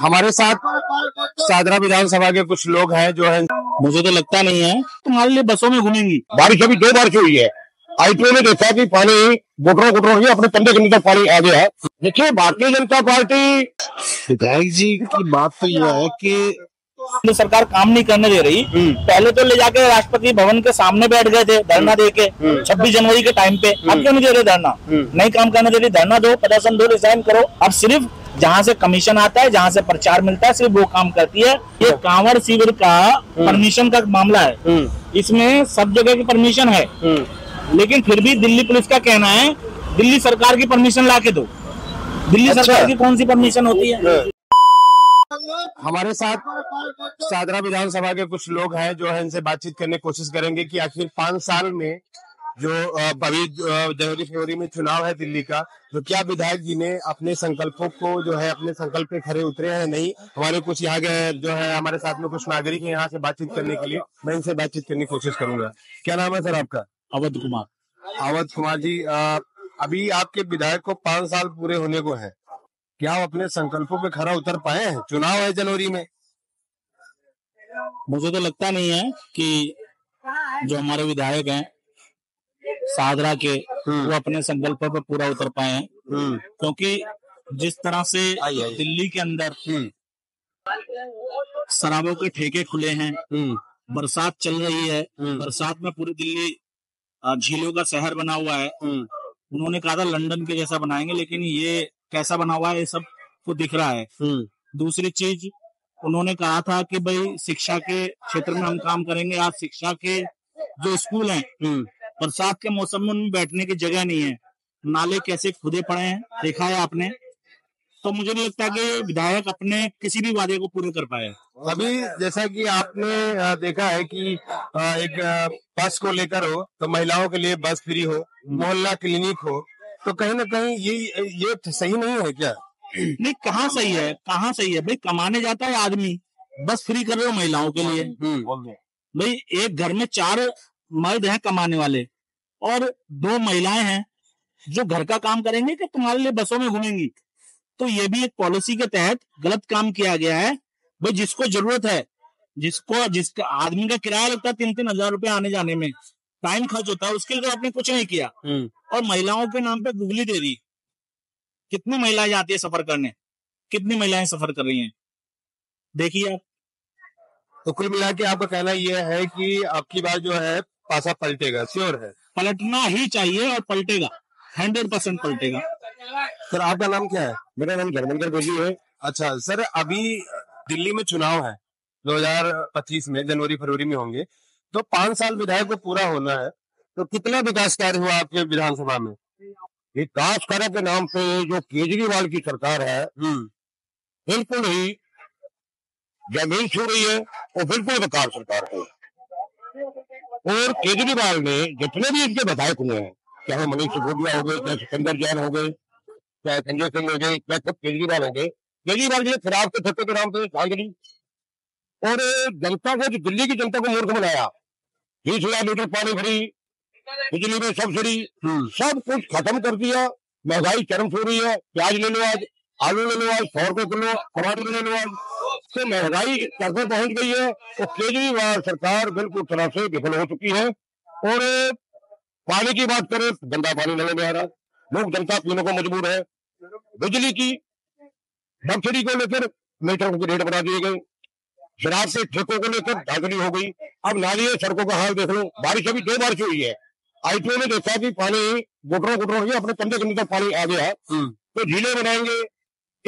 हमारे साथ सादरा विधानसभा के कुछ लोग हैं जो है। मुझे तो लगता नहीं है। तुम्हारे लिए बसों में घूमेंगी। बारिश अभी दो बार से हुई है। आईटीओ ने देखा कि पानी घुटनों घुटनों ही अपने कंधे के नीचे पानी आ गया है। देखिए भारतीय जनता पार्टी विधायक जी की बात तो यह है कि सरकार काम नहीं करने दे रही। हम्म। पहले तो ले जाके राष्ट्रपति भवन के सामने बैठ गए थे धरना दे के हम्म। छब्बीस जनवरी के टाइम पे। अब क्यों नहीं दे रहे धरना? हम्म। नहीं काम करने दे रही धरना दो प्रदर्शन दो रिजाइन करो। अब सिर्फ़ जहाँ से कमीशन आता है जहाँ से प्रचार मिलता है सिर्फ़ वो काम करती है। ये कांवड़ शिविर का परमिशन का मामला है। हम्म, इसमें सब जगह की परमिशन है। हम्म, लेकिन फिर भी दिल्ली पुलिस का कहना है दिल्ली सरकार की परमिशन ला के दो। दिल्ली अच्छा। सरकार की कौन सी परमिशन होती है? हमारे साथ सादरा विधानसभा के कुछ लोग हैं जो है इनसे बातचीत करने की कोशिश करेंगे कि आखिर पाँच साल में जो अभी जनवरी फरवरी में चुनाव है दिल्ली का तो क्या विधायक जी ने अपने संकल्पों को जो है अपने संकल्प पे खड़े उतरे हैं नहीं? हमारे कुछ यहाँ के जो है हमारे साथ में कुछ नागरिक हैं यहाँ से बातचीत करने के लिए। मैं इनसे बातचीत करने की कोशिश करूँगा। क्या नाम है सर आपका? अवध कुमार। अवध कुमार जी अभी आपके विधायक को पाँच साल पूरे होने को है। क्या आप अपने संकल्पों पे खरा उतर पाए हैं? चुनाव है जनवरी में। मुझे तो लगता नहीं है कि जो हमारे विधायक हैं सादरा के वो अपने संकल्पों पर पूरा उतर पाए हैं। हम्म क्योंकि जिस तरह से। दिल्ली के अंदर हम्म शराबों के ठेके खुले हैं बरसात चल रही है। बरसात में पूरी दिल्ली झीलों का शहर बना हुआ है। उन्होंने कहा था लंदन के जैसा बनाएँगे लेकिन ये कैसा बना हुआ है ये सबको दिख रहा है। दूसरी चीज़ उन्होंने कहा था कि भाई शिक्षा के क्षेत्र में हम काम करेंगे। आज शिक्षा के जो स्कूल हैं। बरसात के मौसम में उनमें बैठने की जगह नहीं है। नाले कैसे खुदे पड़े हैं देखा है आपने? तो मुझे नहीं लगता कि विधायक अपने किसी भी वादे को पूरे कर पाए। अभी जैसा कि आपने देखा है कि एक बस को लेकर हो तो महिलाओं के लिए बस फ्री हो मोहल्ला क्लिनिक हो तो कहीं ना कहीं ये ये सही नहीं है क्या? नहीं कहाँ सही है? कहाँ सही है? भाई कमाने जाता है आदमी। बस फ्री कर रहे हो महिलाओं के लिए। हम्म भाई एक घर में चार मर्द हैं कमाने वाले। और दो महिलाएँ हैं जो घर का काम करेंगे कि तुम्हारे लिए बसों में घूमेंगी। तो ये भी एक पॉलिसी के तहत गलत काम किया गया है। भाई जिसको ज़रूरत है जिसको जिसका आदमी का किराया लगता है तीन तीन हज़ार रुपए आने जाने में टाइम खर्च होता है उसके लिए तो आपने कुछ नहीं किया। हम्म। और महिलाओं के नाम पे गुगली दे दी। कितनी महिलाएँ जाती है सफ़र करने? कितनी महिलाएँ सफ़र कर रही हैं? देखिए आप। तो कुल मिला के आपका कहना यह है कि आपकी बात जो है पासा पलटेगा श्योर है। पलटना ही चाहिए और पलटेगा हंड्रेड परसेंट पलटेगा। सर आपका नाम क्या है? मेरा नाम धर्मेंद्र गोजी है। अच्छा सर अभी दिल्ली में चुनाव है 2025 में जनवरी फरवरी में होंगे। तो पाँच साल विधायक को पूरा होना है तो कितना विकास कार्य हुआ आपके विधानसभा में? विकास कार्य के नाम पे जो केजरीवाल की सरकार है हम्म। बिल्कुल ही ज़मीन छू रही है और बिल्कुल बेकार सरकार है। और केजरीवाल ने जितने भी इनके विधायक हुए हैं चाहे मनीष सिसोदिया हो गए चाहे सिकंदर जैन हो गए चाहे संजय सिंह हो गए चाहे खुद केजरीवाल हो गए केजरीवाल जी ने खराब के ठप्पे के नाम पे धांधली और जनता को जो दिल्ली की जनता को मूर्ख बनाया बीस हज़ार लीटर पानी फ्री बिजली में सब्सिडी सब कुछ खत्म कर दिया। महँगाई चरम छू रही है प्याज ले लो आज आलू ले लो आज सौ रुपए किलो टमाटर ले लो आज। तो महँगाई पर पहुँच गई है और केजरीवाल सरकार बिल्कुल तरह से विफल हो चुकी है। और पानी की बात करें तो गंदा पानी नल में आ रहा। लोग जनता पीने को मजबूर है। बिजली की सब्सिडी को लेकर मीटरों के रेट बढ़ा दिए गए। शराब से ठेकों को लेकर धांधली हो गई। अब नालियों सड़कों का हाल देख लो। बारिश अभी दो बारिश हुई है। आईटीओ ने देखा कि पानी गुटरों गुटरों अपने कंधे कंधे तक पानी आ गया। हम्म। तो झीलें बनाएँगे।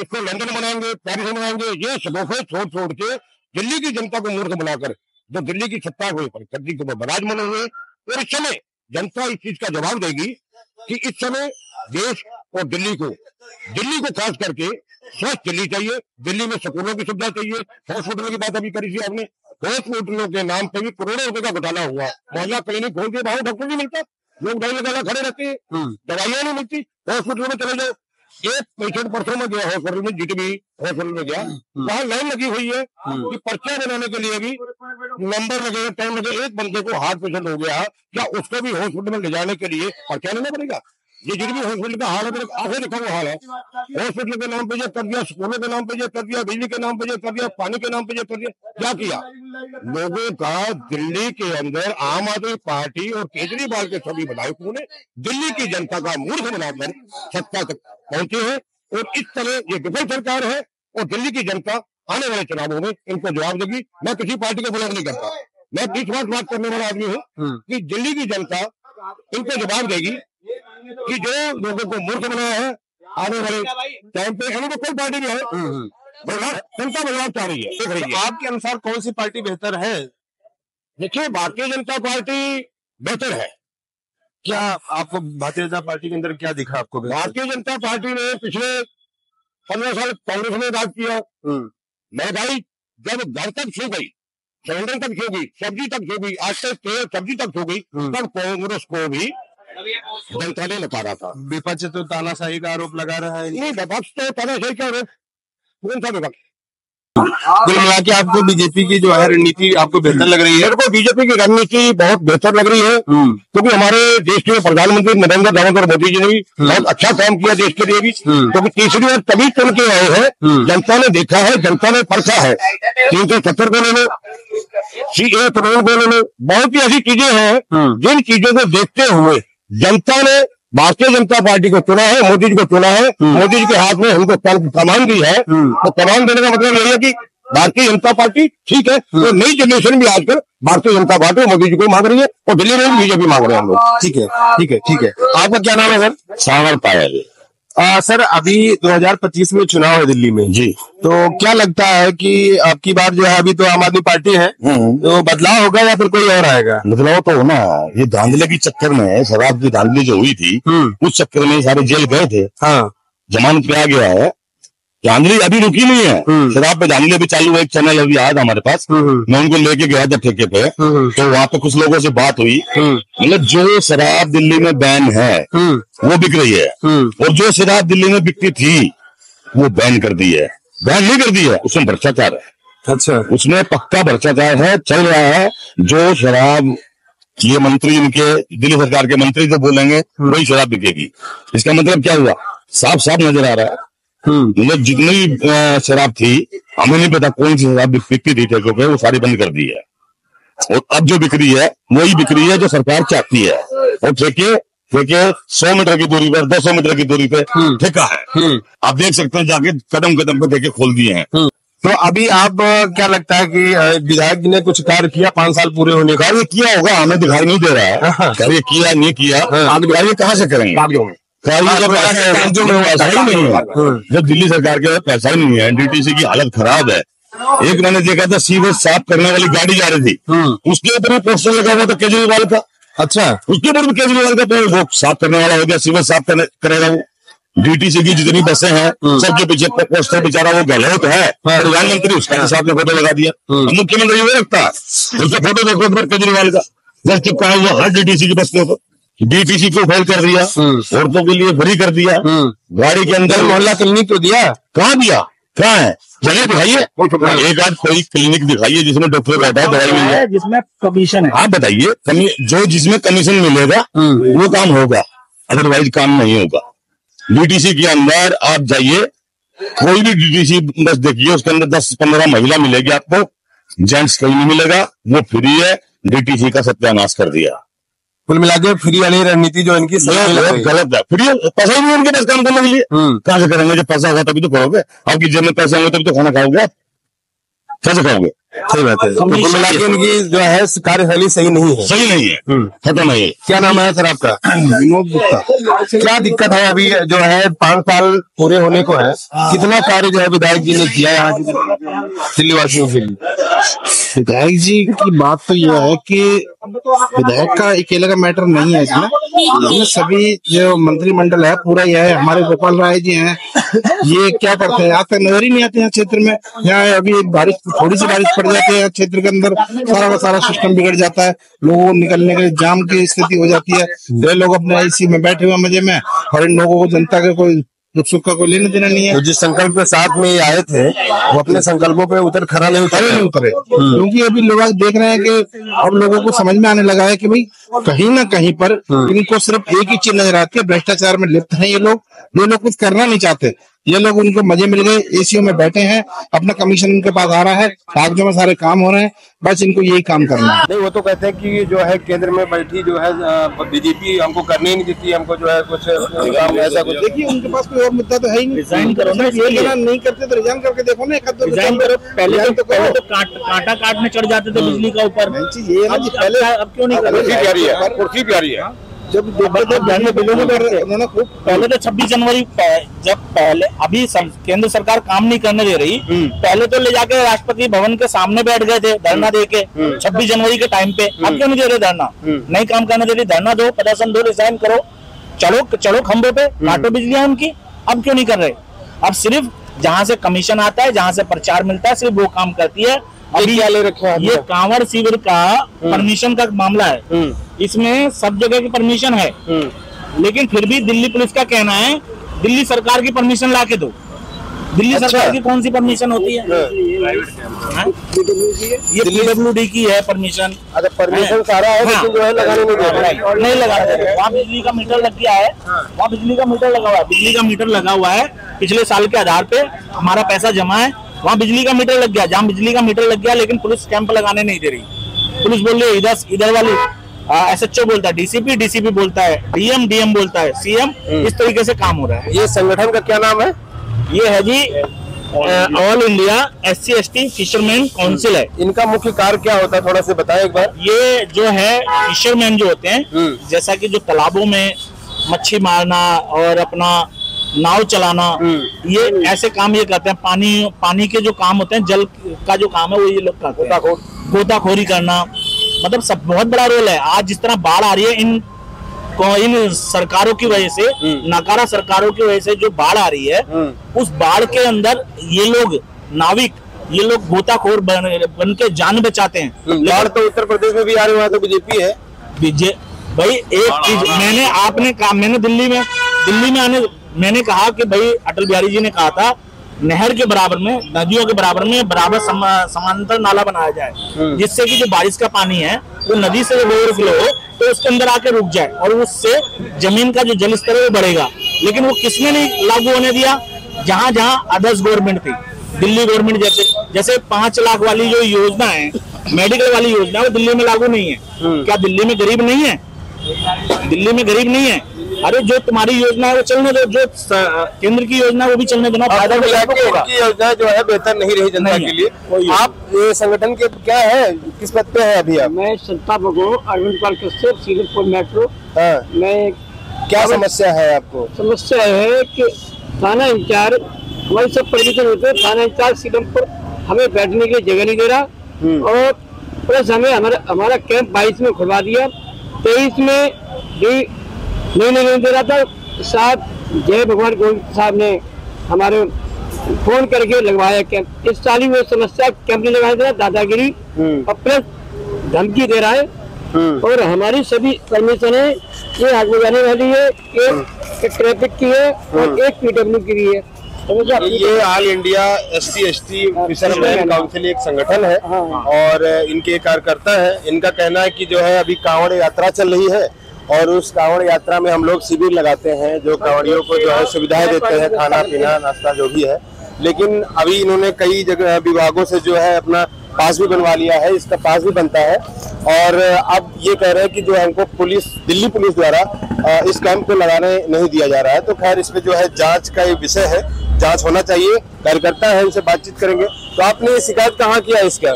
इसको लंदन बनाएँगे पेरिस में बनाएँगे ये सबों छोड़ छोड़ के दिल्ली की जनता को मूर्ख बनाकर जो दिल्ली की सत्ता हुई परिस्थिति को बराज बने हुए और इस समय जनता इस चीज़ का जवाब देगी कि इस समय देश और दिल्ली को दिल्ली को खास करके स्वस्थ दिल्ली चाहिए दिल्ली में स्कूलों की सुविधा चाहिए हॉस्पिटलों की बात अभी करी थी आपने हॉस्पिटलों के नाम पे भी करोड़ों रुपए का घोटाला हुआ मोहल्ला क्लिनिक खोल के बाहर डॉक्टर नहीं मिलता लोग दवाई लगाना खड़े रहते हैं हम्म। दवाइयाँ नहीं मिलती हॉस्पिटल में चले जाओ एक पेशेंट परसों में गया हॉस्पिटल में जीटीबी हॉस्पिटल में गया। वहाँ लाइन लगी हुई है कि पर्चा बनाने के लिए भी नंबर लगेगा टाइम लगेगा एक बंदे को हार्ट पेशेंट हो गया क्या उसको भी हॉस्पिटल में ले जाने के लिए पर्चा लेना पड़ेगा? ये जितनी हॉस्पिटल का हाल है आगे देखा वो हाल है। हॉस्पिटल के नाम पे ये कर दिया स्कूलों के नाम पे ये कर दिया बिजली के नाम पे ये कर दिया पानी के नाम पे ये कर दिया क्या किया? लोगों का दिल्ली के अंदर आम आदमी पार्टी और केजरीवाल के सभी विधायकों ने दिल्ली की जनता का मूर्ख बनाकर सत्ता तक पहुँचे हैं और इस तरह ये विफल सरकार है और दिल्ली की जनता आने वाले चुनावों में इनको जवाब देगी। मैं किसी पार्टी को बिलोंग नहीं करता। मैं बीच बात बात करने वाला आदमी हूँ कि दिल्ली की जनता इनको जवाब देगी कि जो लोगों को मूर्ख बनाया है आने वाले टाइम पे हमें तो कोई पार्टी नहीं है। बदलाव जनता बदलाव चाह रही है। तो आपके अनुसार कौन सी पार्टी बेहतर है? देखिए भारतीय जनता पार्टी बेहतर है। क्या आपको भारतीय जनता पार्टी के अंदर क्या दिखा आपको भारतीय जनता पार्टी ने पिछले पंद्रह साल कांग्रेस ने राज किया। हम्म, महँगाई जब घर तक छू गई सिलेंडर तक छू गई सब्ज़ी तक छू गई आज तक सब्ज़ी तक छू गई हम्म। तब कांग्रेस को भी जनता ने रहा था। विपक्ष तो तानाशाही का आरोप लगा रहा है। नहीं विपक्ष तो तरह से क्या है। कौन सा विपक्ष। कुल मिला के आपको बीजेपी की जो है रणनीति आपको बेहतर लग रही है? मेरे को बीजेपी की रणनीति बहुत बेहतर लग रही है। हम्म, क्योंकि हमारे देश के प्रधानमंत्री नरेंद्र दामोदर मोदी जी ने भी बहुत अच्छा काम किया देश के लिए भी। हम्म। क्योंकि तीसरी बार तभी चुन के आए हैं हम्म। जनता ने देखा है जनता ने परखा है। तीन सौ सत्तर को उन्होंने सी ए कानून को उन्होंने बहुत ही ऐसी चीज़ें हैं। हम्म। जिन चीज़ों को देखते हुए जनता ने भारतीय जनता पार्टी को चुना है मोदी जी को चुना है मोदी जी के हाथ में हमको कम- कमान दी है। हम्म। तो कमान देने का मतलब यही है कि भारतीय जनता पार्टी ठीक है तो नई जनरेशन भी आजकल भारतीय जनता पार्टी और मोदी जी को मांग रही है और दिल्ली में भी बीजेपी मांग रहे हैं हम लोग ठीक है ठीक है ठीक है। आपका क्या नाम है सर? सावर पायल आ, सर अभी 2025 में चुनाव है दिल्ली में। जी। तो क्या लगता है कि आपकी बात बार जो है अभी तो आम आदमी पार्टी है। तो बदलाव होगा या फिर कोई और आएगा? बदलाव तो होना ये धांधले के चक्कर में शराब की धांधली जो हुई थी हम्म। उस चक्कर में सारे जेल गए थे। हाँ। जमानत पे आ गया है। धांधली अभी रुकी नहीं है। हम्म। शराब पे धांधली अभी चालू है एक चैनल अभी आया था हमारे पास। हम्म मैं उनको लेके गया था ठेके पे। हम्म तो वहाँ पे कुछ लोगों से बात हुई। हम्म। मतलब जो शराब दिल्ली में बैन है हम्म। वो बिक रही है। हम्म। और जो शराब दिल्ली में बिकती थी वो बैन कर दी है। बैन नहीं कर दी है उसमें भ्रष्टाचार है। अच्छा। उसमें पक्का भ्रष्टाचार है चल रहा है। जो शराब ये मंत्री इनके दिल्ली सरकार के मंत्री जो बोलेंगे वही शराब बिकेगी। इसका मतलब क्या हुआ? साफ़ साफ़ नज़र आ रहा है। हम्म मतलब जितनी शराब थी हमें नहीं पता कौन सी शराब बिक- बिकती थी ठेकों पे वो सारी बंद कर दी है। और अब जो बिक्री है वही बिक्री है जो सरकार चाहती है। और ठेके ठेके सौ मीटर की दूरी पर दो सौ मीटर की दूरी पे ठेका है। हम्म। आप देख सकते हैं जाके कदम कदम पे ठेके खोल दिए हैं। तो अभी आप क्या लगता है कि विधायक ने कुछ कार्य किया पाँच साल पूरे होने का? कार्य किया होगा हमें दिखाई नहीं दे रहा हाँ। है। कार्य किया नहीं किया आप कार्य कहाँ से करेंगे? ऐसे ही नहीं है जब दिल्ली सरकार के पास पैसा ही नहीं है डीटीसी की हालत खराब है। एक मैंने देखा था सीवर साफ़ करने वाली गाड़ी जा रही थी। हम्म उसके ऊपर भी पोस्टर लगा हुआ था केजरीवाल का। अच्छा। उसके ऊपर भी केजरीवाल का वो साफ़ करने वाला हो गया सीवर साफ़ करने करेगा वो। डीटीसी की जितनी बसें हैं सबके पीछे पोस्टर बेचारा वो गहलोत है। प्रधानमंत्री उसका साथ में फ़ोटो लगा दिया। मुख्यमंत्री वो रखता। है उसका फ़ोटो देखो केजरीवाल का। जब चिपकाया हुआ हर डीटीसी की बस के ऊपर। डीटीसी को फेल कर दिया औरतों के लिए फ्री कर दिया गाड़ी के अंदर मोहल्ला क्लिनिक तो दिया कहाँ दिया? कहाँ है? जगह दिखाइए। एक आध कोई क्लिनिक दिखाइए जिसमें डॉक्टर बैठा है दवाई मिल जाए। जिसमें कमीशन है। आप बताइए जो जिसमें कमीशन मिलेगा वो काम होगा अदरवाइज़ काम नहीं होगा। डीटीसी के अंदर आप जाइए कोई भी डीटीसी बस देखिए उसके अंदर दस पंद्रह महिला मिलेगी आपको जेंट्स कहीं नहीं मिलेगा वो फ्री है डीटीसी का सत्यानाश कर दिया। कुल मिला के फ्री वाली रणनीति जो इनकी सही। गलत है फ्री पैसा ही नहीं उनके पास काम करने के लिए। हम्म। कहाँ से करेंगे? जब पैसा होगा तभी तो करोगे आपकी जेब में पैसा होंगे तभी तो खाना खाओगे कैसे खाओगे? सही बात है। तो कुल मिला के इनकी जो है कार्यशैली सही नहीं है। सही नहीं है। हम्म। खत्म है क्या नाम है सर आपका? विनोद गुप्ता। क्या दिक्कत है अभी जो है पाँच साल पूरे होने को है? कितना कार्य जो है विधायक जी ने किया यहाँ दिल्ली वासियों के लिए? विधायक जी की बात तो यह है कि विधायक का अकेले का मैटर नहीं है इसमें। इसमें सभी जो मंत्रिमंडल है पूरा यह है। हमारे गोपाल राय जी हैं। ये क्या करते हैं? आज तक नज़र ही नहीं आते हैं क्षेत्र में। यहाँ अभी बारिश थोड़ी सी बारिश पड़ जाती है क्षेत्र के अंदर सारा का सारा सिस्टम बिगड़ जाता है। लोगों को निकलने के लिए जाम की स्थिति हो जाती है। वे लोग अपने आईसी में बैठे हुए मज़े में। और इन लोगों को जनता के कोई दुख सुख का कोई लेना देना नहीं है। तो जिस संकल्प के साथ में ये आए थे वो अपने संकल्पों पे उतर खरा नहीं उतरे। नहीं उतरे। क्योंकि अभी लोग देख रहे हैं कि अब लोगों को समझ में आने लगा है कि भाई कहीं ना कहीं पर इनको सिर्फ़ एक ही चीज़ नज़र आती है भ्रष्टाचार में लिप्त हैं ये लोग। ये लोग कुछ करना नहीं चाहते। ये लोग उनको मज़े मिल गए एसीओ में बैठे हैं अपना कमीशन इनके पास आ रहा है कागजों में सारे काम हो रहे हैं बस इनको यही काम करना है। नहीं वो तो कहते हैं कि जो है केंद्र में बैठी जो है बीजेपी हमको करने ही नहीं देती हमको जो है कुछ काम ऐसा कुछ। देखिए उनके पास कोई और मुद्दा तो है ही नहीं। नहीं करते तो रिजाइन करके देखो ना एक रिजाइन रिजाइन करो। पहले तो तो पहले तो काट कांटा काटने चढ़ जाते थे बिजली का ऊपर। ये है पहले अब क्यों नहीं प्यारी है कुर्सी प्यारी है। जब कर रहे उन्होंने खूब पहले तो 26 जनवरी जब पहले अभी केंद्र सरकार काम नहीं करने दे रही पहले तो ले जाके राष्ट्रपति भवन के सामने बैठ गए थे धरना दे के छब्बीस जनवरी के टाइम पे। अब क्यों नहीं दे रहे धरना? नहीं काम करने दे रही धरना दो प्रदर्शन दो रिजाइन करो। चलो चलो खंभे पे काटो बिजलियाँ उनकी अब क्यों नहीं कर रहे? अब सिर्फ़ जहाँ से कमीशन आता है जहाँ से प्रचार मिलता है सिर्फ़ वो काम करती है। अभी क्या ले रखे हैं ये कांवड़ शिविर का परमिशन का मामला है। इसमें सब जगह की परमिशन है। लेकिन फिर भी दिल्ली पुलिस का कहना है दिल्ली सरकार की परमिशन ला के दो। दिल्ली अच्छा। सरकार की कौन सी परमिशन होती है? हाँ? ये पीडब्ल्यूडी की है परमिशन अच्छा परमिशन सारा है लेकिन जो है लगाने नहीं दे नहीं लगा रहे वहाँ बिजली का मीटर लग गया है। वहाँ बिजली का मीटर लगा हुआ है। बिजली का मीटर लगा हुआ है। पिछले साल के आधार पे हमारा पैसा जमा है। वहाँ बिजली का मीटर लग गया जहाँ बिजली का मीटर लग गया लेकिन पुलिस कैंप लगाने नहीं दे रही। पुलिस बोल रही है इधर इधर वाली एस एच ओ बोलता है डीसीपी डीसीपी बोलता है डीएम डीएम बोलता है सीएम इस तरीके से काम हो रहा है। ये संगठन का क्या नाम है? ये है जी all India S C S T fisherman council है। इनका मुख्य कार्य क्या होता है थोड़ा सा बताएँ एक बार। ये जो है फिशरमैन जो होते हैं हम्म। जैसा कि जो तालाबों में मच्छी मारना और अपना नाव चलाना हम्म। ये ऐसे काम ये करते हैं। पानी पानी के जो काम होते हैं जल का जो काम है वो ये लोग करते हैं। गोताखोरी। करना मतलब सब बहुत बड़ा रोल है। आज जिस तरह बाढ़ आ रही है इन इन सरकारों की वजह से नकारा सरकारों की वजह से जो बाढ़ आ रही है उस बाढ़ के अंदर ये लोग नाविक ये लोग गोताखोर बन, बन के जान बचाते हैं। बाढ़ तो उत्तर प्रदेश में भी आ रही है वहाँ तो बीजेपी है। विजय भाई एक चीज़ मैंने आपने काम मैंने दिल्ली में दिल्ली में आने मैंने कहा कि भाई अटल बिहारी जी ने कहा था नहर के बराबर में नदियों के बराबर में बराबर सम, समांतर नाला बनाया जाए जिससे कि जो बारिश का पानी है वो तो नदी से जब ओवरफ्लो हो तो उसके अंदर आके रुक जाए और उससे ज़मीन का जो जल स्तर है वो बढ़ेगा। लेकिन वो किसने नहीं लागू होने दिया? जहाँ जहाँ अदर्स गवर्नमेंट थी दिल्ली गवर्नमेंट जैसे जैसे पाँच लाख वाली जो योजना है मेडिकल वाली योजना वो दिल्ली में लागू नहीं है। क्या दिल्ली में गरीब नहीं है? दिल्ली में गरीब नहीं है? अरे जो तुम्हारी योजना है वो चलने दो जो केंद्र की योजना है वो भी चलने दो ना फ़ायदा आपको तो योजना जो है बेहतर नहीं रही जनता के है। लिए। कोई- आप ये संगठन के क्या है? किस पद पे है अभी आप? मैं संस्थापक हूँ अरविंद पाल कश्यप सीरतपुर मेट्रो। हाँ, मैं क्या समस्या है आपको? समस्या है कि थाना इंचार्ज हमारी सब परमिशन होते हैं। थाना इंचार्ज सीरमपुर हमें बैठने की जगह नहीं दे रहा। और प्लस हमें हमारा हमारा कैंप बाईस में खुलवा दिया। तेईस में भी नहीं नहीं दे रहा था साथ जय भगवान गोविंद साहब ने हमारे फ़ोन करके लगवाया कैंप इस साल ही वो समस्या कैंप नहीं लगाया था दादागिरी और प्लस धमकी दे रहा है। और हमारी सभी परमिशन है ये आग बजाने वाली है एक, एक ट्रैफ़िक की है और एक पीडब्ल्यू की भी है। ये all India S T S T fisherman council एक संगठन है हाँ। और इनके कार्यकर्ता है। इनका कहना है कि जो है अभी कांवड़ यात्रा चल रही है और उस कांवड़ यात्रा में हम लोग शिविर लगाते हैं, जो कांवड़ियों को जो है सुविधाएँ देते हैं, खाना पीना, नाश्ता जो भी है। लेकिन अभी इन्होंने कई जगह विभागों से जो है अपना पास भी बनवा लिया है, इसका पास भी बनता है। और अब ये कह रहे हैं कि जो हमको पुलिस, दिल्ली पुलिस द्वारा इस कैंप को लगाने नहीं दिया जा रहा है। तो खैर इस पे जो है जाँच का ये विषय है, जाँच होना चाहिए। कार्यकर्ता है, इनसे बातचीत करेंगे। तो आपने शिकायत कहाँ किया इसका?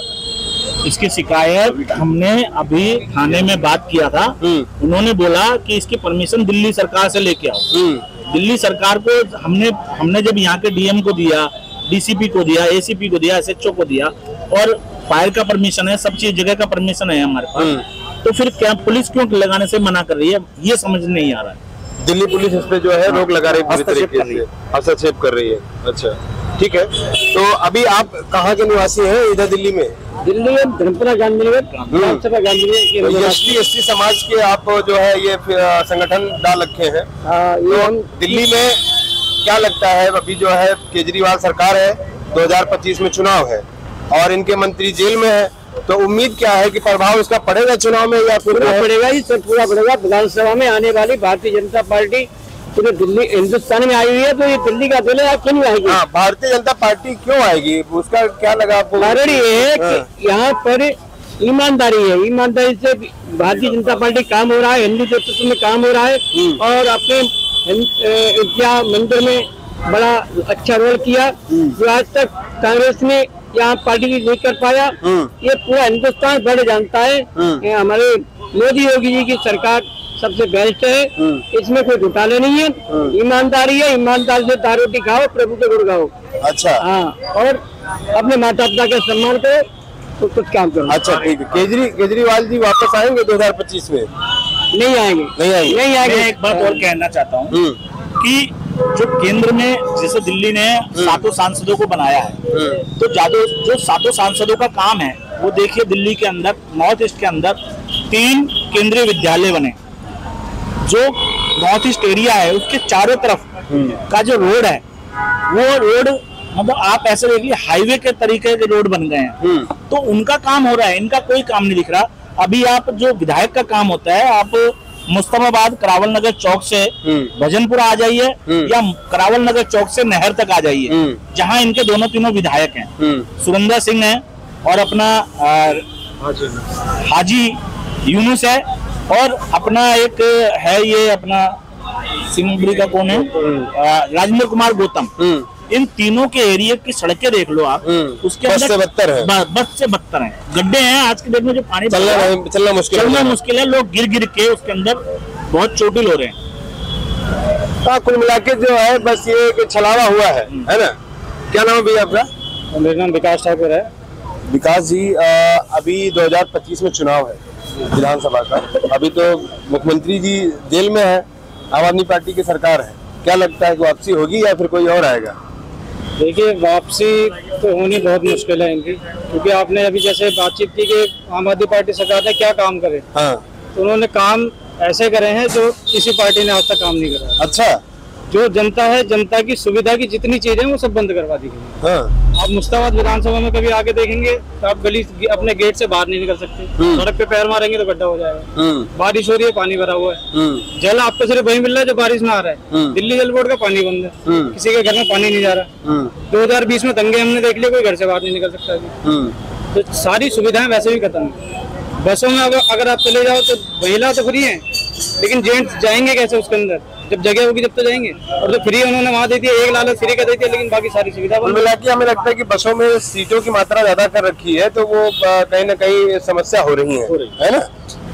इसकी शिकायत हमने अभी थाने में बात किया था। हम्म। उन्होंने बोला कि इसकी परमिशन दिल्ली सरकार से लेके आओ। हम्म। दिल्ली सरकार को हमने हमने जब यहाँ के डीएम को दिया डीसीपी को दिया एसीपी को दिया एसएचओ को दिया और फायर का परमिशन है सब चीज़ जगह का परमिशन है हमारे पास तो फिर क्या पुलिस क्यों लगाने से मना कर रही है? ये समझ नहीं आ रहा है। दिल्ली पुलिस इस पे जो है रोक लगा रही है। हस्तक्षेप कर रही है। अच्छा। ठीक है? तो अभी आप कहाँ के निवासी हैं? इधर दिल्ली में? दिल्ली में धर्मपुरा गांधी नगर विधानसभा गांधी नगर के तो एस टी एस टी समाज के आप जो है ये संगठन डाल रखे हैं। हाँ, हम दिल्ली में क्या लगता है? अभी जो है केजरीवाल सरकार है 2025 में चुनाव है और इनके मंत्री जेल में है। तो उम्मीद क्या है कि प्रभाव इसका पड़ेगा चुनाव में या फिर पूरा पड़ेगा ही पूरा पड़ेगा। विधानसभा में आने वाली भारतीय जनता पार्टी पूरे दिल्ली हिंदुस्तान में आई हुई है तो ये दिल्ली का दिल है आप क्यों नहीं आएगी हाँ भारतीय जनता पार्टी क्यों आएगी उसका क्या लगा आपको कारण ये है हाँ। कि यहाँ पर ईमानदारी है ईमानदारी से भारतीय जनता पार्टी काम हो रहा है हिंदू नेतृत्व में काम हो रहा है हम्म। और अपने विद्या मंदिर में बड़ा अच्छा रोल किया हम्म। जो आज तक कांग्रेस ने यहाँ पार्टी की नहीं कर पाया। हम्म। ये पूरा हिंदुस्तान बड़े जानता है हम्म। हमारे मोदी योगी जी की सरकार सबसे बेस्ट है। हम्म। इसमें कोई घोटाले नहीं है। ईमानदारी है। ईमानदारी से दारू रोटी खाओ प्रभु के गुण गाओ। अच्छा। हाँ और अपने माता पिता का सम्मान करो तो कुछ काम करो। अच्छा ठीक है। केजरी केजरीवाल जी वापस आएँगे 2025 में? नहीं आएँगे। नहीं आएँगे। नहीं आएँगे। एक बात और कहना चाहता हूँ। कि जो केंद्र में जैसे दिल्ली ने सातों सांसदों को बनाया है तो जादो, जो सातों सांसदों का काम है, वो देखिए दिल्ली के अंदर, नॉर्थ ईस्ट के अंदर तीन केंद्रीय विद्यालय बने। जो नॉर्थ ईस्ट एरिया है, उसके चारों तरफ़ का जो रोड है, वो रोड मतलब आप ऐसे देखिए, हाईवे के तरीके के रोड बन गए हैं। तो उनका काम हो रहा है, इनका कोई काम नहीं दिख रहा। अभी आप जो विधायक का काम होता है, आप मुस्तफाबाद करावल नगर चौक से हम्म। भजनपुरा आ जाइए हम्म। या करावल नगर चौक से नहर तक आ जाइए। हम्म। जहाँ इनके दोनों तीनों विधायक हैं। सुरेंद्र सिंह है और अपना हाजी यूनुस है और अपना एक है ये अपना सिंहबुरी का कौन है? राजेंद्र कुमार गौतम। इन तीनों के एरिया की सड़कें देख लो आप हम्म। उसके बस से बदतर है। बस से बदतर है। गड्ढे हैं आज के डेट में जो पानी चलना रहा है, नहीं चलना मुश्किल चलना है मुश्किल है लोग गिर गिर के उसके अंदर बहुत चोटिल हो रहे हैं। हाँ कुल मिला के जो है बस ये छलावा हुआ है है ना? क्या नाम है भैया आपका? मेरा नाम विकास ठाकुर है। विकास जी अ, अभी 2025 में चुनाव है विधानसभा का। अभी तो मुख्यमंत्री जी जेल में है आम आदमी पार्टी की सरकार है। क्या लगता है कि वापसी होगी या फिर कोई और आएगा? देखिए वापसी तो होनी बहुत मुश्किल है इनकी क्योंकि आपने अभी जैसे बातचीत की कि आम आदमी पार्टी सरकार ने क्या काम करे। हाँ। तो उन्होंने काम ऐसे करे हैं जो किसी पार्टी ने आज तक काम नहीं करा। अच्छा। जो जनता है जनता की सुविधा की जितनी चीज़ें वो सब बंद करवा दी गई। हैं। आप मुस्ताबाद विधानसभा में कभी आगे देखेंगे तो आप गली अपने गेट से बाहर नहीं निकल सकते। हम्म। सड़क पे पैर मारेंगे तो गड्ढा हो जाएगा। हम्म। बारिश हो रही है पानी भरा हुआ है। हम्म। जल आपको सिर्फ़ वही मिल रहा है जो बारिश में आ रहा है। दिल्ली जल बोर्ड का पानी बंद है। किसी के घर में पानी नहीं जा रहा। हम्म। 2020 में दंगे हमने देख लिए कोई घर से बाहर नहीं निकल सकता तो सारी सुविधाएँ वैसे भी खत्म है। बसों में अगर आप चले जाओ तो महिला तो फ्री है। लेकिन जेंट्स जाएँगे कैसे उसके अंदर? जब जगह होगी जब तो जाएँगे। और जो फ्री उन्होंने वहाँ दे दिया एक लालच फ्री का दे दिया लेकिन बाकी सारी सुविधा मिला के हमें लगता है कि बसों में सीटों की मात्रा ज़्यादा कर रखी है तो वो कहीं ना कहीं समस्या हो रही है। है ना?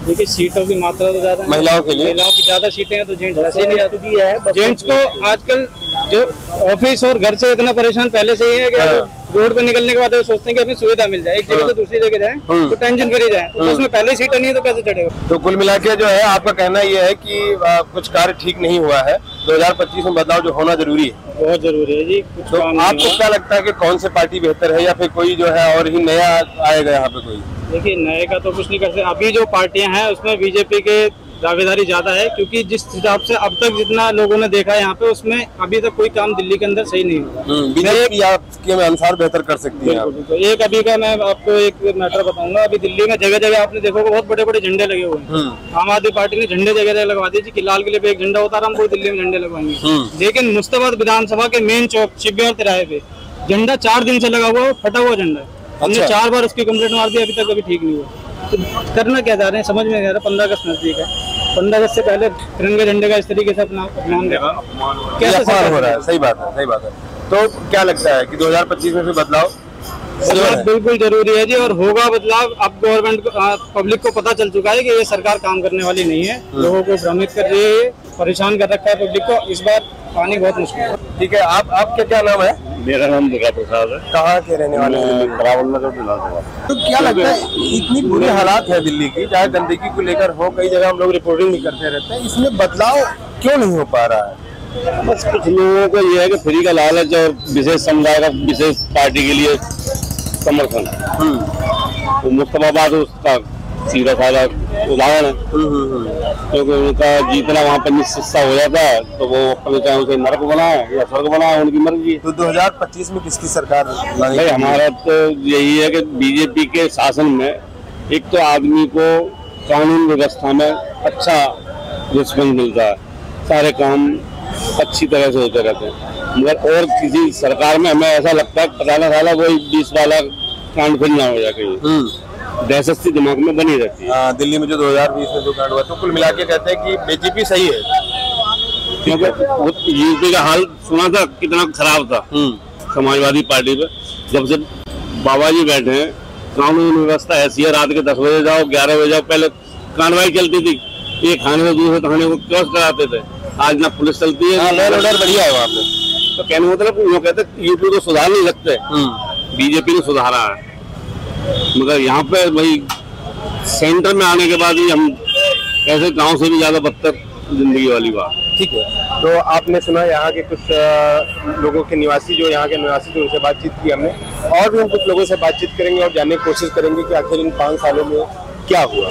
देखिए सीटों की मात्रा तो ज़्यादा महिलाओं के लिए? महिलाओं की ज़्यादा सीटें हैं तो जेंट्स वैसे नहीं आती है जेंट्स को। आजकल जो ऑफ़िस और घर से इतना परेशान पहले से ही है कि हाँ। रोड पे निकलने के बाद सोचते हैं कि अपनी सुविधा मिल जाए एक जगह से दूसरी जगह जाए हम्म। तो टेंशन करी जाए तो उसमें पहले ही सीटें नहीं है तो कैसे चढ़ेगा तो कुल मिला जो है आपका कहना ये है की कुछ कार्य ठीक नहीं हुआ है। 2025 में बदलाव जो होना ज़रूरी है। बहुत ज़रूरी है जी कुछ तो आपको क्या लगता है कि कौन से पार्टी बेहतर है या फिर कोई जो है और ही नया आएगा यहाँ पे कोई? देखिए नए का तो कुछ नहीं कर सकते अभी जो पार्टियाँ हैं उसमें बीजेपी के दावेदारी ज़्यादा है क्योंकि जिस हिसाब से अब तक जितना लोगों ने देखा है यहाँ पे उसमें अभी तक कोई काम दिल्ली के अंदर सही नहीं हुआ। बीजेपी आपके अनुसार बेहतर कर सकती है एक अभी का मैं आपको एक मैटर बताऊँगा। अभी दिल्ली में जगह जगह आपने देखोगे बहुत बड़े बड़े झंडे लगे हुए हैं। हम्म। आम आदमी पार्टी ने झंडे जगह जगह लगवा दिए कि लाल किले पे एक झंडा होता रहा हम कोई दिल्ली में झंडे लगवाएँगे। हम्म। लेकिन मुस्तफाबाद विधानसभा के मेन चौक शिवबिहार तिराहे पे झंडा चार दिन से लगा हुआ फटा हुआ झंडा हमने अच्छा। चार बार उसकी कंप्लेंट मार दी अभी तक अभी ठीक नहीं हुआ। तो करना क्या चाह रहे हैं? समझ में नहीं आ रहा। पंद्रह अगस्त नज़दीक है। पंद्रह अगस्त से पहले तिरंगे झंडे का इस तरीके से अपना अपमान सरकार हो। रहा है। सही बात है सही बात है। तो क्या लगता है कि 2025 में फिर बदलाव? बदलाव बिल्कुल ज़रूरी है जी और होगा बदलाव अब गवर्नमेंट पब्लिक को पता चल चुका है कि ये सरकार काम करने वाली नहीं है। लोगों को भ्रमित कर रही है परेशान कर रखा है पब्लिक को। इस बार पानी बहुत मुश्किल है। ठीक है आप आपका क्या नाम है? मेरा नाम दुर्गा प्रसाद है। कहाँ के रहने वाले हैं? करावल नगर विधानसभा तो क्या लगता है इतनी बुरी हालात है दिल्ली की चाहे गंदगी को लेकर हो कई जगह हम लोग रिपोर्टिंग भी करते रहते हैं इसमें बदलाव क्यों नहीं हो पा रहा है? बस कुछ लोगों को ये है कि फ्री का लालच और विशेष समुदाय का विशेष पार्टी के लिए समर्थन। तो मुस्तफाबाद उसका सीधा साधा उदाहरण है। क्योंकि उनका जीतना वहाँ पर निश्चित हो जाता है तो वो अपने चाहे उसे नरक बनाए या स्वर्ग बनाए उनकी मर्ज़ी तो 2025 में किसकी सरकार भाई हमारा तो यही है कि बीजेपी के शासन में एक तो आदमी को कानून व्यवस्था में अच्छा रिस्पॉन्स मिलता है। सारे काम अच्छी तरह से होते रहते हैं। मगर और किसी सरकार में हमें ऐसा लगता है पता ना साला कोई बीस वाला कांड फिर ना हो जाए कहीं। दहशत सी दिमाग में बनी रहती है। हाँ, दिल्ली में जो 2020 में जो कांड हुआ तो कुल मिला के कहते हैं कि बीजेपी सही है। क्योंकि यूपी का हाल सुना था कितना खराब था। समाजवादी पार्टी पे जब से बाबा जी बैठे हैं कानून व्यवस्था ऐसी है रात के दस बजे जाओ ग्यारह बजे जाओ पहले कार्रवाई चलती थी। एक थाने से दूसरे थाने को क्रॉस कराते थे? आज ना पुलिस चलती है। लॉ ऑर्डर बढ़िया है वहाँ पे। तो कहने का मतलब वो कहते यूपी को सुधार नहीं सकते। बीजेपी ने सुधारा है। मगर यहाँ पे भाई सेंटर में आने के बाद ही हम ऐसे गाँव से भी ज़्यादा बदतर ज़िंदगी वाली बात। ठीक है। तो आपने सुना यहाँ के कुछ लोगों के निवासी जो यहाँ के निवासी थे उनसे बातचीत की हमने। और भी हम कुछ लोगों से बातचीत करेंगे और जानने की कोशिश करेंगे कि आखिर इन पाँच सालों में क्या हुआ।